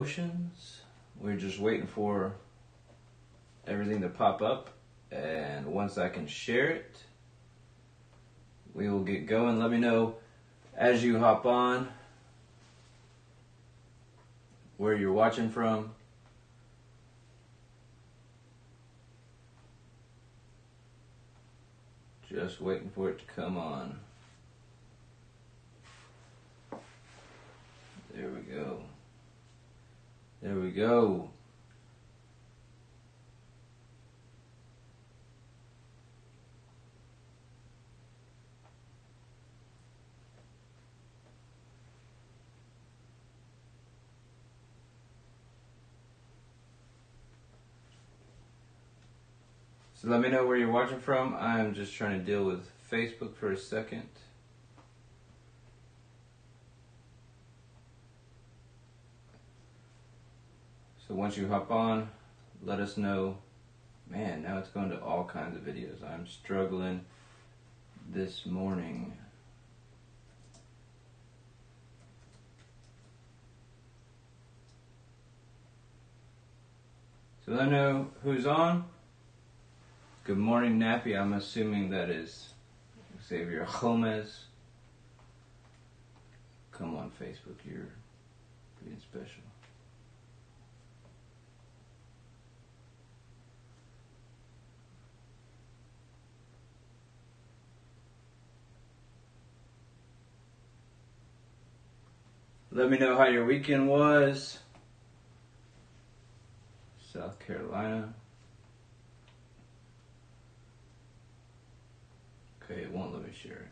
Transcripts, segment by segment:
Emotions. We're just waiting for everything to pop up, and once I can share it, we will get going. Let me know as you hop on where you're watching from. Just waiting for it to come on. There we go. There we go. So let me know where you're watching from. I'm just trying to deal with Facebook for a second. So once you hop on, let us know. Man, now it's going to all kinds of videos. I'm struggling this morning. So let me know who's on. Good morning, Nappy. I'm assuming that is Xavier Gomez. Come on, Facebook. You're being special. Let me know how your weekend was. South Carolina. Okay, it won't let me share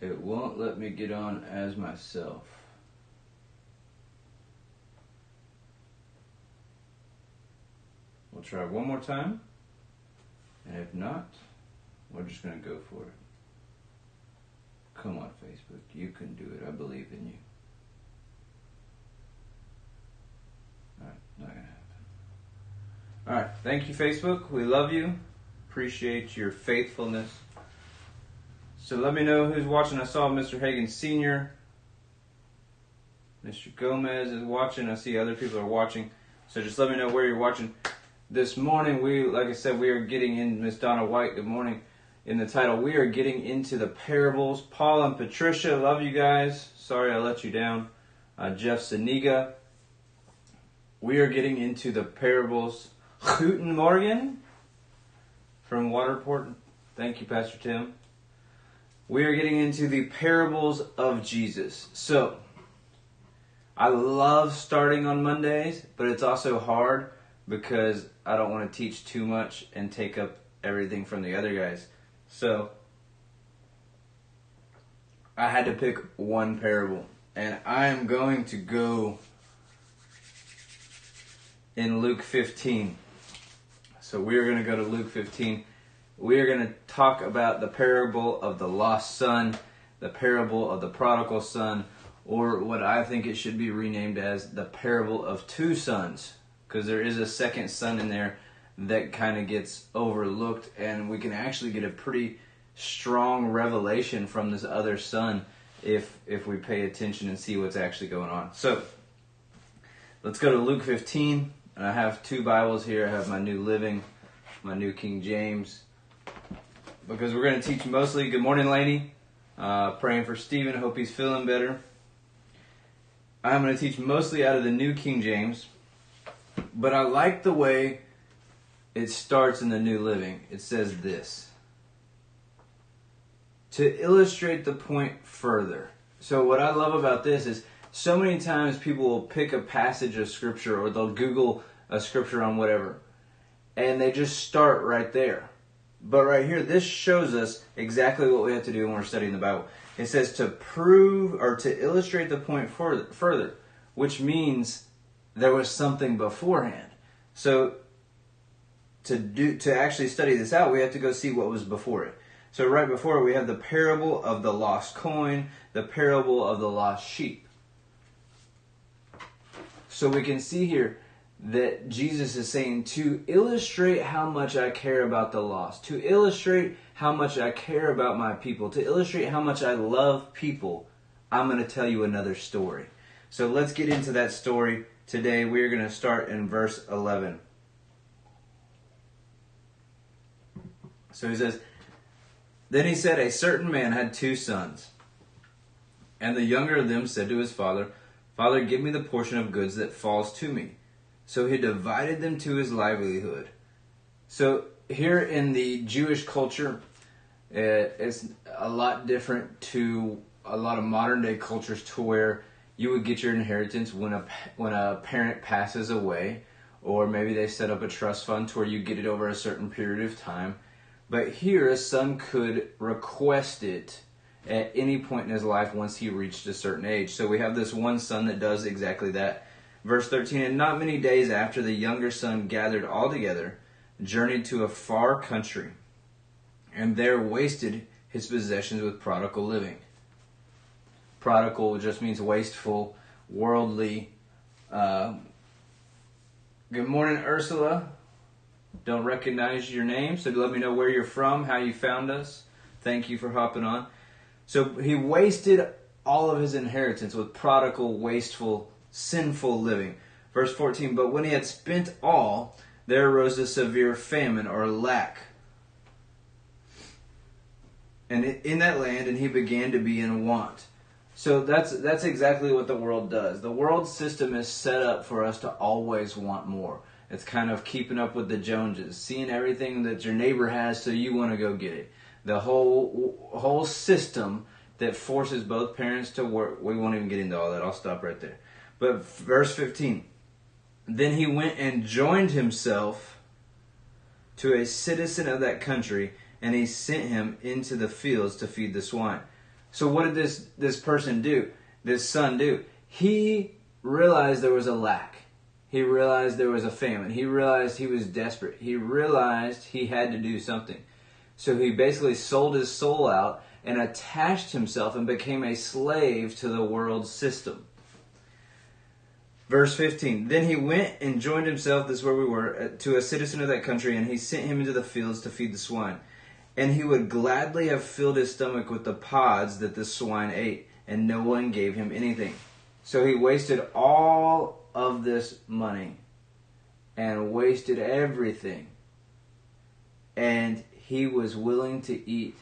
it. It won't let me get on as myself. We'll try one more time. And if not, we're just going to go for it. Come on, Facebook. You can do it. I believe in you. Alright, not to happen. Alright, thank you, Facebook. We love you. Appreciate your faithfulness. So let me know who's watching. I saw Mr. Hagan Sr. Mr. Gomez is watching. I see other people are watching. So just let me know where you're watching. This morning, we, like I said, we are getting in, Miss Donna White, good morning. In the title, we are getting into the parables. Paul and Patricia, love you guys. Sorry I let you down. Uh, Jeff Saniga. We are getting into the parables. Guten Morgen from Waterport. Thank you, Pastor Tim. We are getting into the parables of Jesus. So, I love starting on Mondays, but it's also hard because I don't want to teach too much and take up everything from the other guys. So, I had to pick one parable, and I am going to go in Luke 15. So, we are going to go to Luke 15. We are going to talk about the parable of the lost son, the parable of the prodigal son, or what I think it should be renamed as the parable of two sons, because there is a second son in there that kind of gets overlooked, and we can actually get a pretty strong revelation from this other son if if we pay attention and see what's actually going on. So let's go to Luke 15. And I have two Bibles here. I have my New Living, my New King James, because we're going to teach mostly. Good morning, Laney. Uh, praying for Stephen. Hope he's feeling better. I'm going to teach mostly out of the New King James, but I like the way it starts in the New Living. It says this to illustrate the point further. So, what I love about this is so many times people will pick a passage of scripture or they'll Google a scripture on whatever, and they just start right there. But right here, this shows us exactly what we have to do when we're studying the Bible. It says to prove or to illustrate the point further, further which means there was something beforehand. So to do to actually study this out, we have to go see what was before it. So right before it, we have the parable of the lost coin, the parable of the lost sheep. So we can see here that Jesus is saying to illustrate how much I care about the lost, to illustrate how much I care about my people, to illustrate how much I love people, I'm going to tell you another story. So let's get into that story today. We're going to start in verse 11. So he says, Then he said, A certain man had two sons. And the younger of them said to his father, Father, give me the portion of goods that falls to me. So he divided them to his livelihood. So here in the Jewish culture, eh, it's a lot different to a lot of modern day cultures to where you would get your inheritance when a when a parent passes away or maybe they set up a trust fund to where you get it over a certain period of time but here a son could request it at any point in his life once he reached a certain age so we have this one son that does exactly that verse 13 and not many days after the younger son gathered all together journeyed to a far country and there wasted his possessions with prodigal living prodigal just means wasteful, worldly. Uh, good morning, Ursula. Don't recognize your name, so let me know where you're from, how you found us. Thank you for hopping on. So he wasted all of his inheritance with prodigal, wasteful, sinful living. Verse 14 But when he had spent all, there arose a severe famine or lack. And in that land, and he began to be in want. So that's that's exactly what the world does. The world system is set up for us to always want more. It's kind of keeping up with the Joneses, seeing everything that your neighbor has, so you want to go get it. The whole whole system that forces both parents to work. We won't even get into all that. I'll stop right there. But verse 15. Then he went and joined himself to a citizen of that country, and he sent him into the fields to feed the swine. So what did this this person do? This son do? He realized there was a lack. He realized there was a famine. He realized he was desperate. He realized he had to do something. So he basically sold his soul out and attached himself and became a slave to the world system. Verse 15 Then he went and joined himself, this is where we were, uh, to a citizen of that country, and he sent him into the fields to feed the swine. And he would gladly have filled his stomach with the pods that the swine ate, and no one gave him anything. So he wasted all of this money and wasted everything. And he was willing to eat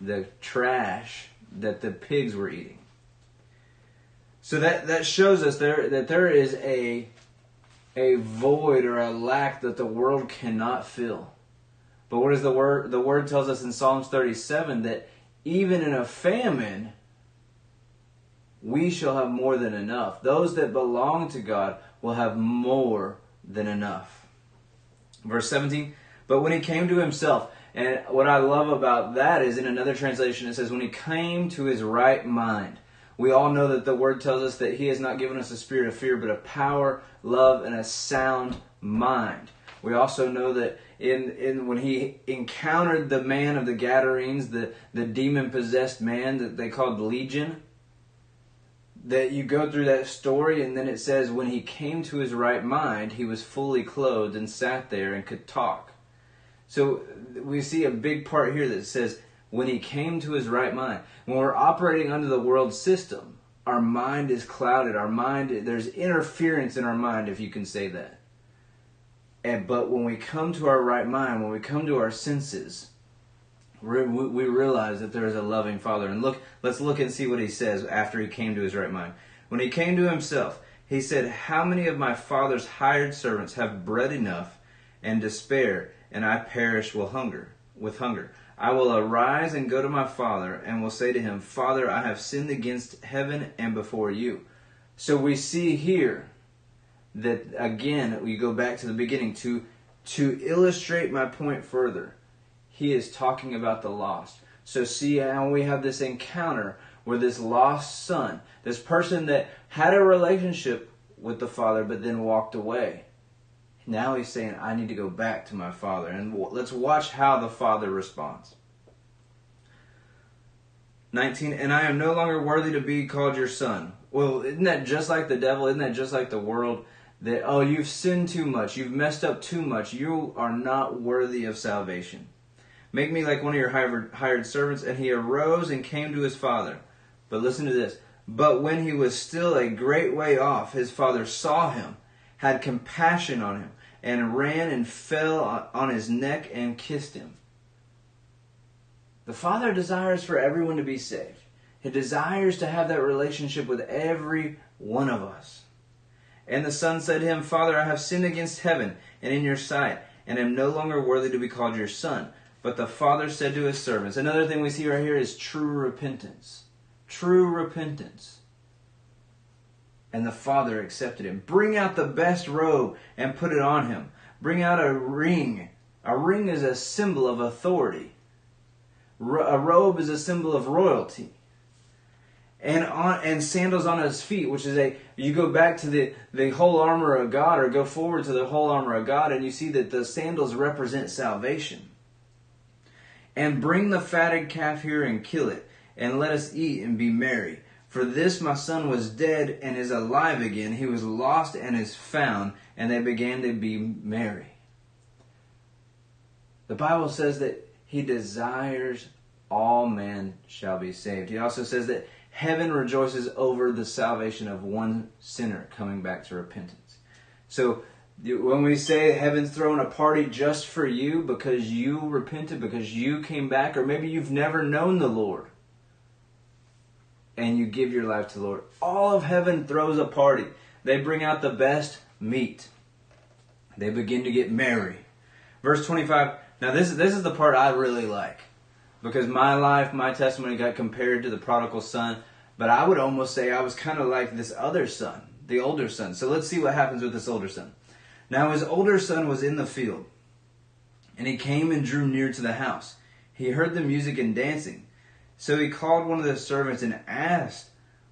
the trash that the pigs were eating. So that, that shows us there that there is a a void or a lack that the world cannot fill. But what is the word? The word tells us in Psalms 37 that even in a famine, we shall have more than enough. Those that belong to God will have more than enough. Verse 17, but when he came to himself, and what I love about that is in another translation it says, when he came to his right mind. We all know that the word tells us that he has not given us a spirit of fear, but of power, love, and a sound mind. We also know that in, in when he encountered the man of the Gadarenes, the, the demon possessed man that they called Legion, that you go through that story and then it says when he came to his right mind, he was fully clothed and sat there and could talk. So we see a big part here that says when he came to his right mind. When we're operating under the world system, our mind is clouded. Our mind, there's interference in our mind, if you can say that. And but when we come to our right mind, when we come to our senses, we realize that there is a loving Father. And look, let's look and see what he says after he came to his right mind. When he came to himself, he said, How many of my father's hired servants have bread enough and to spare, and I perish with hunger with hunger? I will arise and go to my father, and will say to him, Father, I have sinned against heaven and before you. So we see here that again we go back to the beginning to to illustrate my point further he is talking about the lost. So see how we have this encounter where this lost son this person that had a relationship with the father but then walked away. Now he's saying i need to go back to my father and let's watch how the father responds. 19 and i am no longer worthy to be called your son. Well isn't that just like the devil? Isn't that just like the world? That, oh, you've sinned too much, you've messed up too much, you are not worthy of salvation. Make me like one of your hired, servants. And he arose and came to his father. But listen to this. But when he was still a great way off, his father saw him, had compassion on him, and ran and fell on his neck and kissed him. The Father desires for everyone to be saved. He desires to have that relationship with every one of us. And the son said to him, Father, I have sinned against heaven and in your sight, and am no longer worthy to be called your son. But the father said to his servants, another thing we see right here is true repentance. True repentance. And the father accepted him. Bring out the best robe and put it on him. Bring out a ring. A ring is a symbol of authority. A robe is a symbol of royalty and on and sandals on his feet, which is a you go back to the the whole armor of God or go forward to the whole armor of God and you see that the sandals represent salvation. And bring the fatted calf here and kill it, and let us eat and be merry. For this my son was dead and is alive again. He was lost and is found, and they began to be merry. The Bible says that he desires all men shall be saved. He also says that heaven rejoices over the salvation of one sinner coming back to repentance. So when we say heaven's throwing a party just for you because you repented, because you came back, or maybe you've never known the Lord and you give your life to the Lord, all of heaven throws a party. They bring out the best meat. They begin to get merry. Verse 25. Now this is this is the part I really like because my life, my testimony got compared to the prodigal son. But I would almost say I was kind of like this other son, the older son. So let's see what happens with this older son. Now his older son was in the field, and he came and drew near to the house. He heard the music and dancing. So he called one of the servants and asked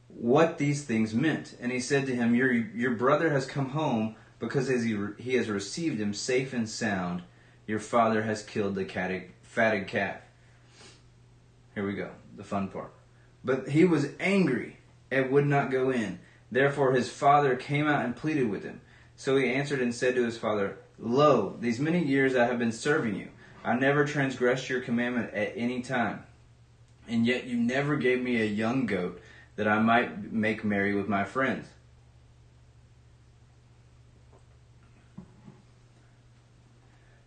what these things meant. And he said to him, Your, your brother has come home because as he, he has received him safe and sound. Your father has killed the fatted calf. Here we go, the fun part. But he was angry and would not go in. Therefore his father came out and pleaded with him. So he answered and said to his father, Lo, these many years I have been serving you. I never transgressed your commandment at any time. And yet you never gave me a young goat that I might make merry with my friends.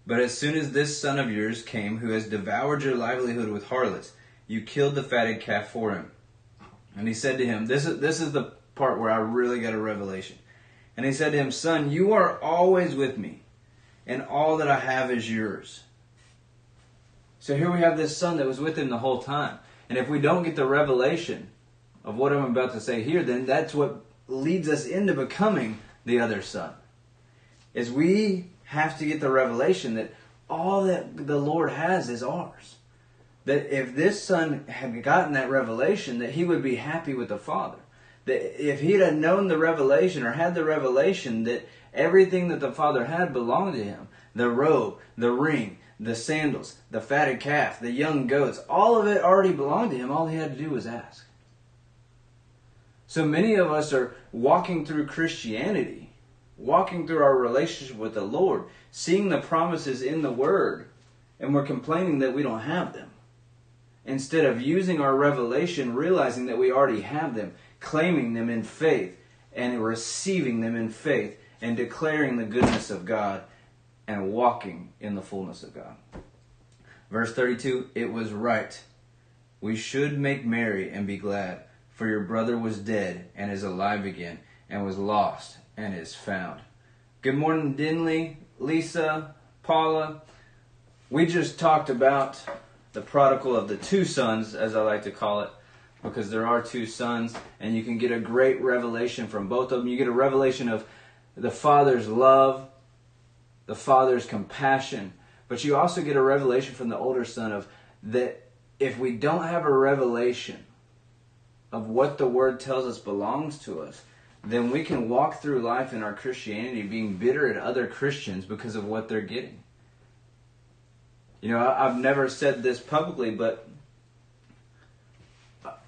But as soon as this son of yours came, who has devoured your livelihood with harlots, you killed the fatted calf for him. And he said to him, This is, this is the part where I really got a revelation. And he said to him, Son, you are always with me, and all that I have is yours. So here we have this son that was with him the whole time. And if we don't get the revelation of what I'm about to say here, then that's what leads us into becoming the other son. Is we have to get the revelation that all that the Lord has is ours that if this son had gotten that revelation, that he would be happy with the father. That if he'd have known the revelation or had the revelation that everything that the father had belonged to him the robe, the ring, the sandals, the fatted calf, the young goats all of it already belonged to him. All he had to do was ask. So many of us are walking through Christianity, walking through our relationship with the Lord, seeing the promises in the Word, and we're complaining that we don't have them instead of using our revelation, realizing that we already have them, claiming them in faith, and receiving them in faith, and declaring the goodness of God, and walking in the fullness of God. Verse 32 It was right. We should make merry and be glad, for your brother was dead and is alive again, and was lost and is found. Good morning, Dinley, Lisa, Paula. We just talked about the prodigal of the two sons, as I like to call it, because there are two sons, and you can get a great revelation from both of them. You get a revelation of the father's love, the father's compassion, but you also get a revelation from the older son of that if we don't have a revelation of what the word tells us belongs to us, then we can walk through life in our Christianity being bitter at other Christians because of what they're getting. You know, I've never said this publicly, but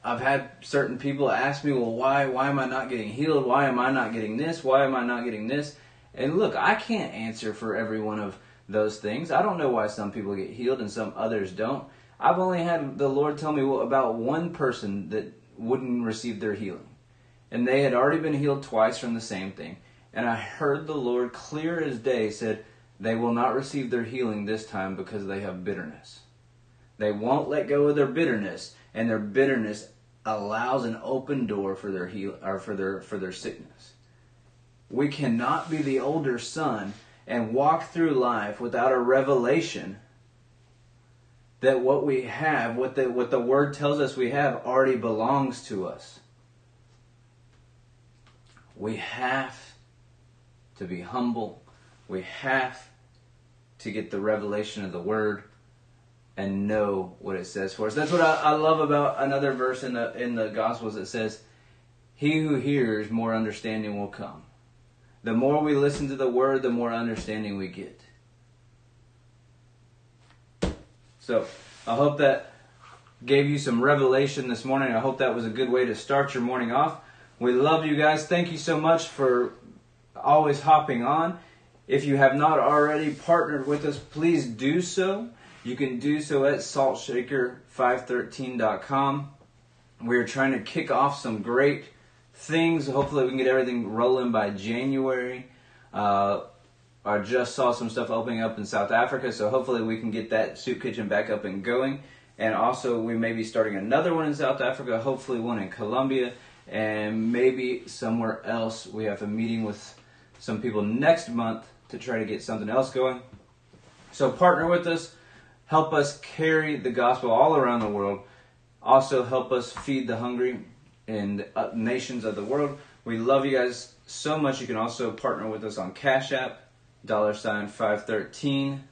I've had certain people ask me, well, why, why am I not getting healed? Why am I not getting this? Why am I not getting this? And look, I can't answer for every one of those things. I don't know why some people get healed and some others don't. I've only had the Lord tell me about one person that wouldn't receive their healing. and they had already been healed twice from the same thing. And I heard the Lord clear as day said, They will not receive their healing this time because they have bitterness. They won't let go of their bitterness, and their bitterness allows an open door for their heal or for their for their sickness. We cannot be the older son and walk through life without a revelation that what we have, what the what the word tells us we have already belongs to us. We have to be humble. We have to get the revelation of the word and know what it says for us. That's what I, I love about another verse in the in the Gospels that says, "He who hears, more understanding will come." The more we listen to the word, the more understanding we get. So, I hope that gave you some revelation this morning. I hope that was a good way to start your morning off. We love you guys. Thank you so much for always hopping on. If you have not already partnered with us, please do so. You can do so at saltshaker513.com. We're trying to kick off some great things. Hopefully, we can get everything rolling by January. Uh, I just saw some stuff opening up in South Africa, so hopefully, we can get that soup kitchen back up and going. And also, we may be starting another one in South Africa, hopefully, one in Colombia, and maybe somewhere else. We have a meeting with some people next month to try to get something else going. So, partner with us help us carry the gospel all around the world. Also, help us feed the hungry in uh, nations of the world. We love you guys so much. You can also partner with us on Cash App, dollar sign 513,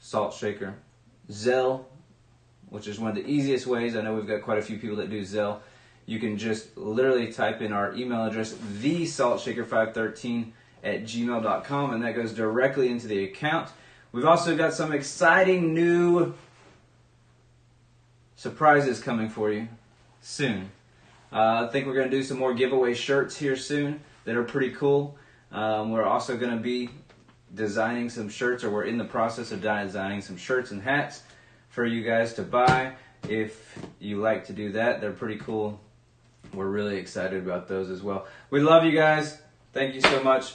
Salt Shaker, Zelle, which is one of the easiest ways. I know we've got quite a few people that do Zelle. You can just literally type in our email address, thesaltshaker513 at gmail.com, and that goes directly into the account. We've also got some exciting new surprises coming for you soon. Uh, I think we're going to do some more giveaway shirts here soon that are pretty cool. Um, we're also going to be designing some shirts, or we're in the process of designing some shirts and hats for you guys to buy. If you like to do that, they're pretty cool. We're really excited about those as well. We love you guys. Thank you so much.